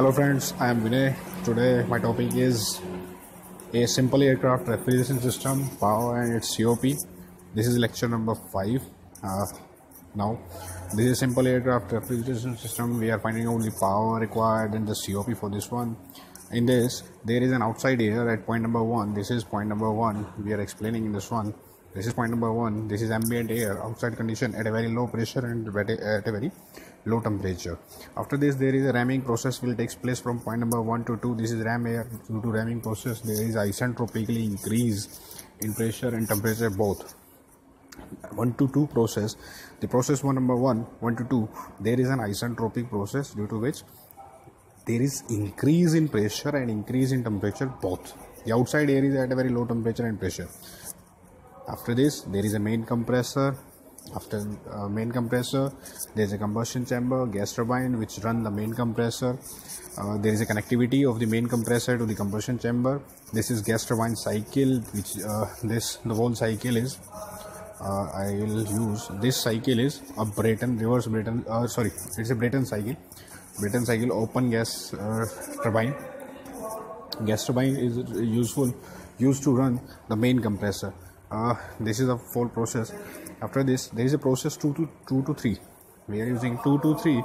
Hello friends, I am Vinay. Today my topic is a simple aircraft refrigeration system, power and its COP. This is lecture number 5. Uh, now, this is simple aircraft refrigeration system. We are finding out the power required and the COP for this one. In this, there is an outside air at point number 1. This is point number 1. We are explaining in this one. This is point number 1. This is ambient air, outside condition at a very low pressure and at a very low temperature. After this there is a ramming process will takes place from point number 1 to 2 this is ram air. Due to ramming process there is isentropically increase in pressure and temperature both. 1 to 2 process. The process one number 1 1 to 2 there is an isentropic process due to which there is increase in pressure and increase in temperature both. The outside air is at a very low temperature and pressure. After this there is a main compressor after uh, main compressor there's a combustion chamber gas turbine which run the main compressor. Uh, there is a connectivity of the main compressor to the combustion chamber. This is gas turbine cycle which uh, this the whole cycle is uh, I will use this cycle is a Brayton reverse Brayton uh, sorry it's a Brayton cycle. Brayton cycle open gas uh, turbine. Gas turbine is useful used to run the main compressor. This is a full process after this there is a process 2 to 2 to 3 we are using 2 to 3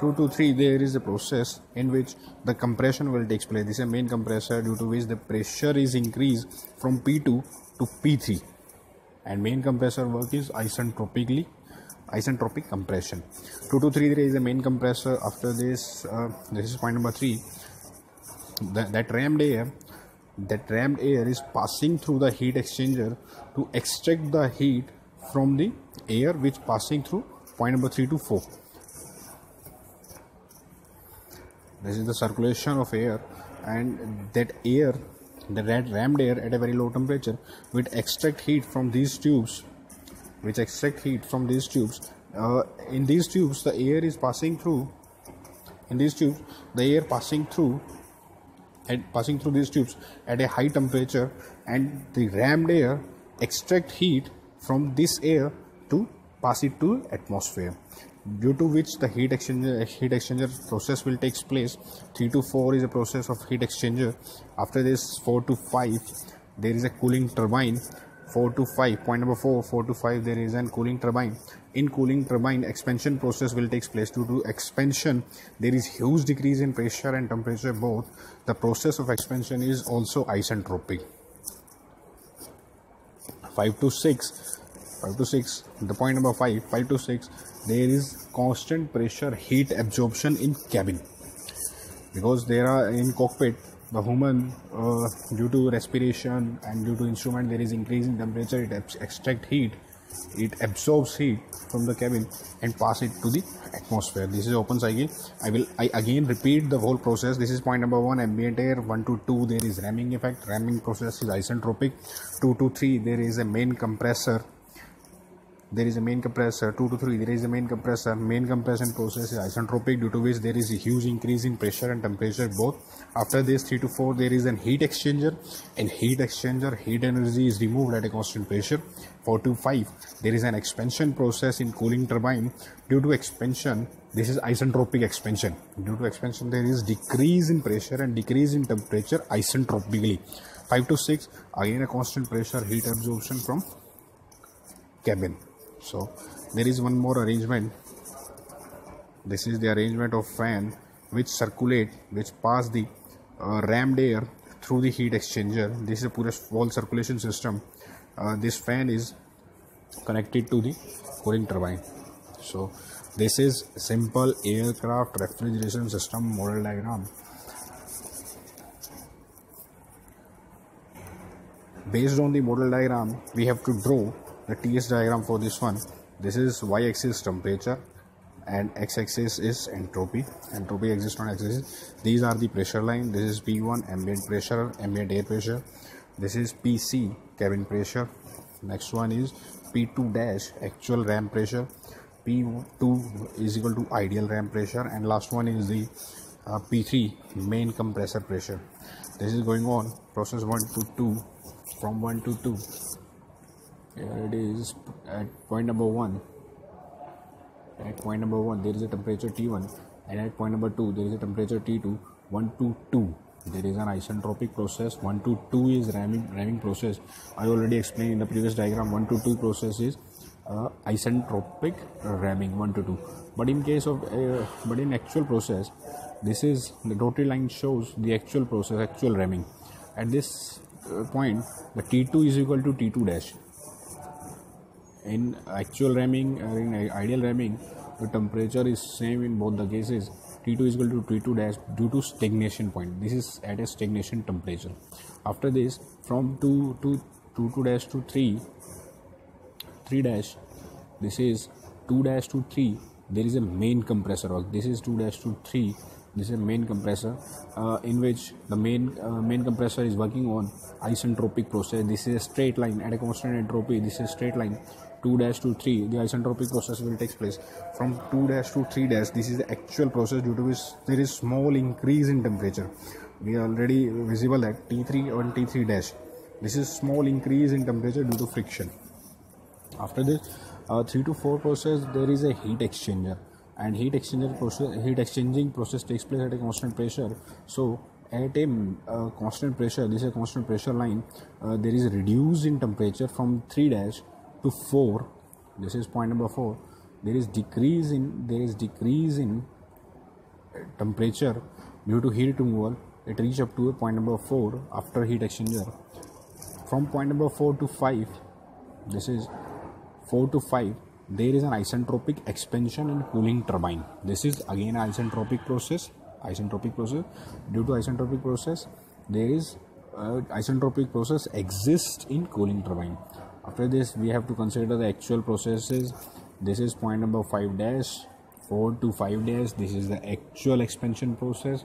2 to 3 there is a process in which the compression will take place. This is a main compressor due to which the pressure is increased from p2 to p3 and main compressor work is isentropically isentropic compression. 2 to 3 there is a main compressor. After this uh, this is point number 3 that, that rammed air that rammed air is passing through the heat exchanger to extract the heat from the air which passing through point number 3 to 4 this is the circulation of air and that air the red rammed air at a very low temperature will extract heat from these tubes which extract heat from these tubes. Uh, in these tubes the air is passing through in these tubes the air passing through and passing through these tubes at a high temperature and the rammed air extract heat from this air to pass it to atmosphere due to which the heat exchanger heat exchanger process will take place. 3 to 4 is a process of heat exchanger. After this 4 to 5 there is a cooling turbine. 4 to 5 point number 4 4 to 5 there is an cooling turbine. In cooling turbine expansion process will take place. Due to expansion there is huge decrease in pressure and temperature. Both the process of expansion is also isentropic. 5 to 6 5 to 6 the point number 5 5 to 6 there is constant pressure heat absorption in cabin. Because there are in cockpit the human uh, due to respiration and due to instrument there is increase in temperature it extract heat it absorbs heat from the cabin and pass it to the atmosphere. This is open cycle. I will i again repeat the whole process. This is point number one ambient air one to two there is ramming effect. Ramming process is isentropic. Two to three there is a main compressor there is a main compressor 2 to 3 there is a main compressor main compression process is isentropic due to which there is a huge increase in pressure and temperature both. After this 3 to 4 there is an heat exchanger. And heat exchanger heat energy is removed at a constant pressure. 4 to 5 there is an expansion process in cooling turbine. Due to expansion this is isentropic expansion. Due to expansion there is decrease in pressure and decrease in temperature isentropically. 5 to 6 again a constant pressure heat absorption from cabin so there is one more arrangement. This is the arrangement of fan which circulate which pass the uh, rammed air through the heat exchanger. This is a pure wall circulation system. Uh, this fan is connected to the cooling turbine. So this is simple aircraft refrigeration system model diagram. Based on the model diagram we have to draw the TS diagram for this one this is y-axis temperature and x-axis is entropy. Entropy exists on x-axis these are the pressure line. This is P1 ambient pressure ambient air pressure. This is PC cabin pressure. Next one is P2 dash actual ram pressure. P2 is equal to ideal ram pressure. And last one is the uh, P3 main compressor pressure. This is going on process 1 to 2 from 1 to 2 here it is at point number 1 at point number 1 there is a temperature T1 and at point number 2 there is a temperature T2 1 to 2 there is an isentropic process. 1 to 2 is ramming ramming process. I already explained in the previous diagram 1 to 2 process is uh, isentropic ramming. 1 to 2 but in case of uh, but in actual process this is the dotted line shows the actual process actual ramming. At this uh, point the t2 is equal to t2 dash in actual ramming or in ideal ramming the temperature is same in both the cases T2 is equal to T2 dash due to stagnation point. This is at a stagnation temperature. After this, from 2 to 2, 2 dash to 3, 3 dash, this is 2 dash to 3. There is a main compressor work. This is 2 dash to 3. This is a main compressor uh, in which the main uh, main compressor is working on isentropic process. This is a straight line at a constant entropy. This is a straight line 2 dash to 3 the isentropic process will take place. From 2 dash to 3 dash this is the actual process due to which there is small increase in temperature. We are already visible at t3 and t3 dash. This is small increase in temperature due to friction. After this uh, 3 to 4 process there is a heat exchanger. And heat exchanger process heat exchanging process takes place at a constant pressure. So at a uh, constant pressure this is a constant pressure line uh, there is a reduce in temperature from 3 dash to 4 this is point number 4 there is decrease in there is decrease in temperature due to heat removal. It reach up to a point number 4 after heat exchanger. From point number 4 to 5 this is 4 to 5 there is an isentropic expansion in cooling turbine. This is again isentropic process isentropic process. Due to isentropic process there is uh, isentropic process exists in cooling turbine after this we have to consider the actual processes. This is point number 5 dash 4 to 5 dash. This is the actual expansion process.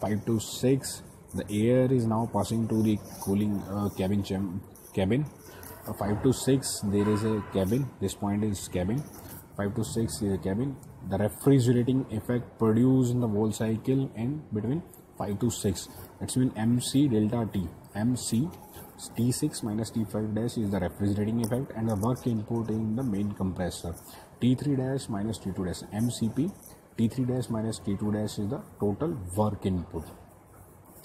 5 to 6 the air is now passing to the cooling uh, cabin cabin. Uh, 5 to 6 there is a cabin. This point is cabin. 5 to 6 is a cabin. The refrigerating effect produced in the whole cycle in between 5 to 6 that's mean mc delta t mc T6 minus T5 dash is the refrigerating effect and the work input in the main compressor. T3 dash minus T2 dash MCP T3 dash minus T2 dash is the total work input.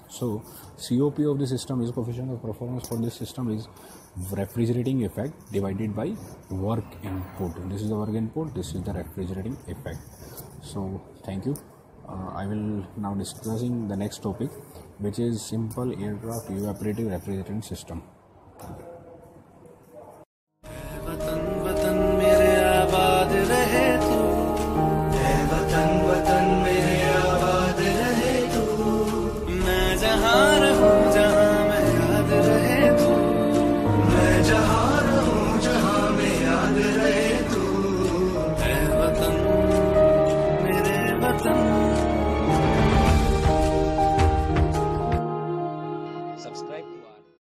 So COP of the system is coefficient of performance for this system is refrigerating effect divided by work input. This is the work input. This is the refrigerating effect. So thank you. Uh, I will now discussing the next topic which is simple aircraft evaporative refrigerant system